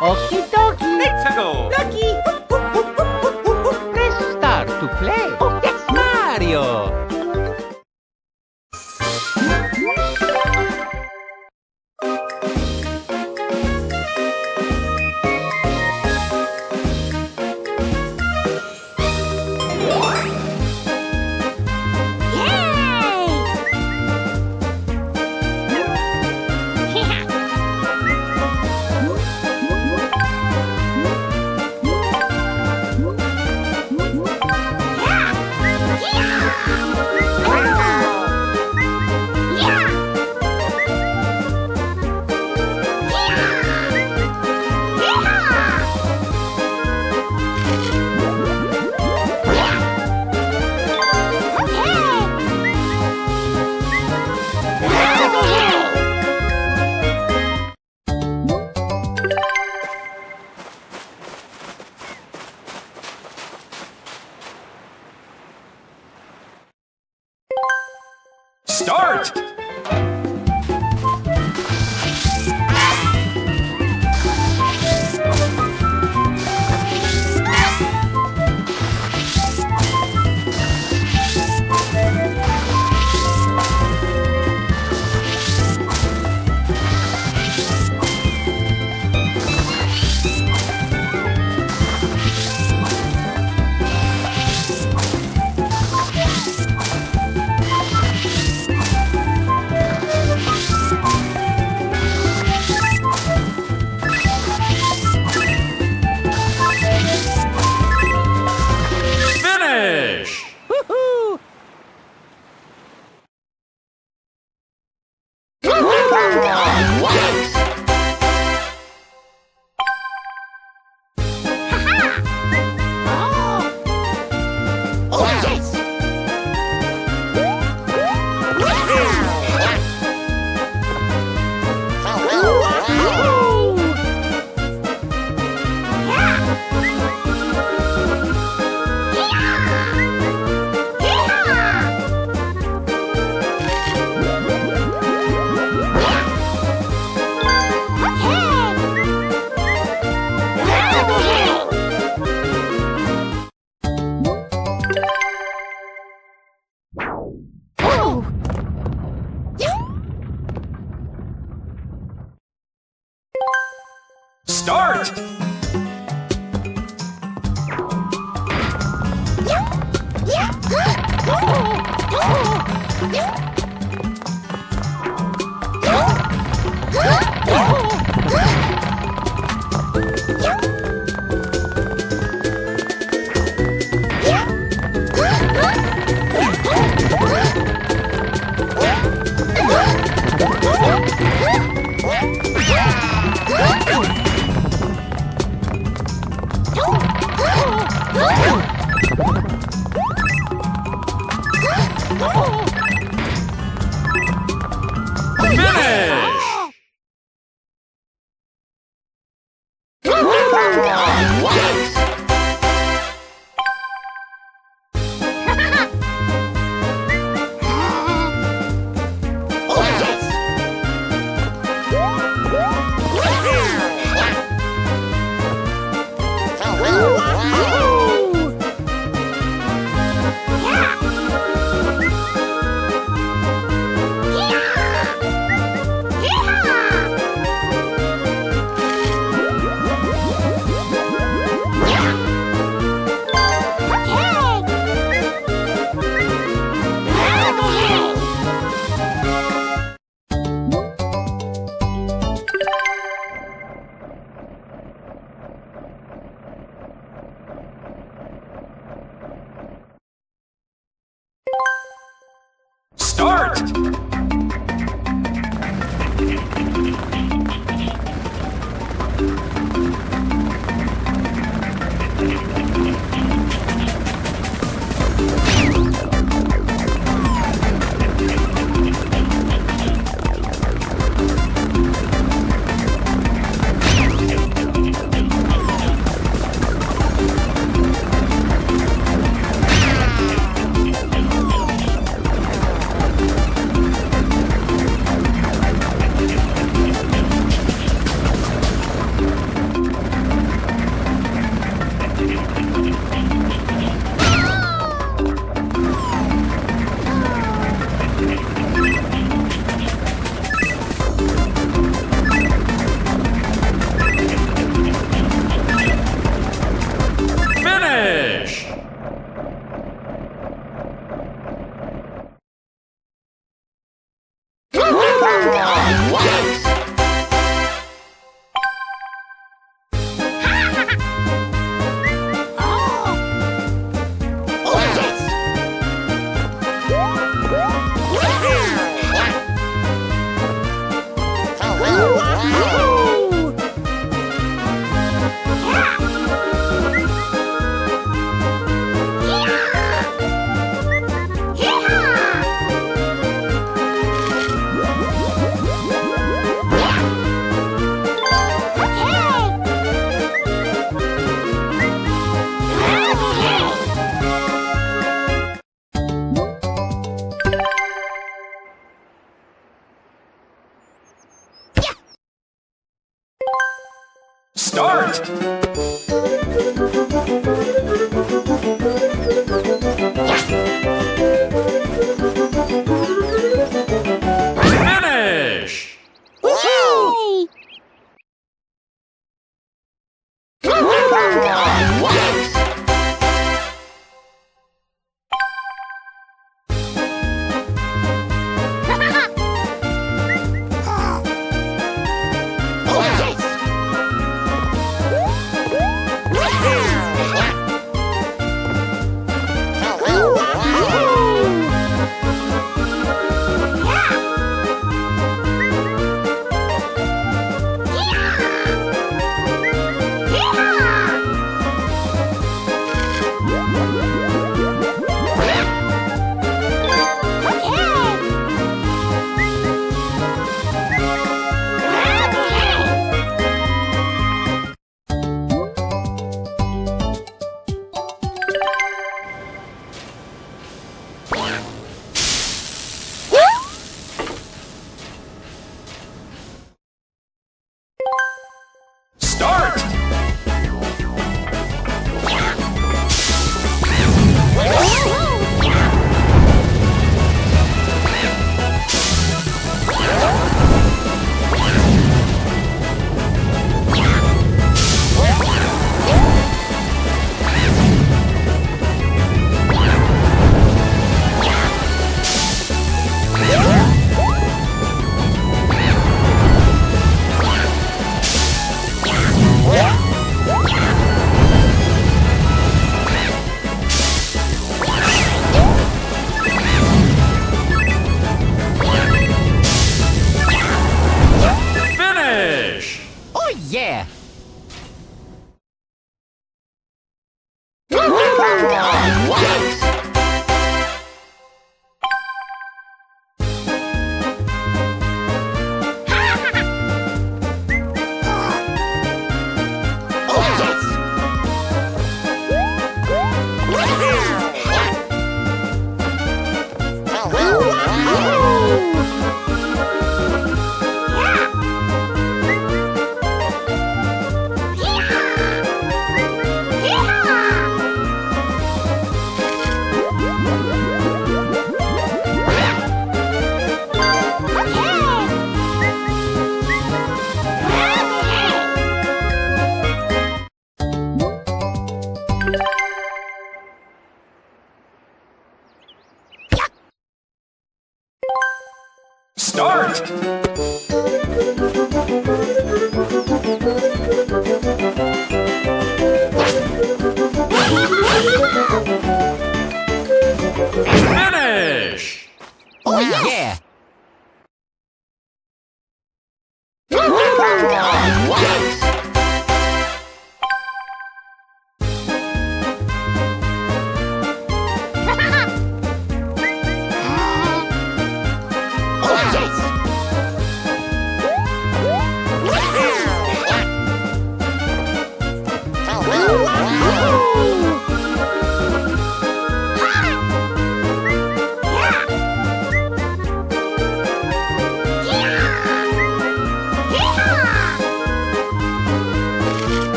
Okie dokie. Let's go! Lucky! Start! Uh! Start! Finish! Oh, start! Wow. Start!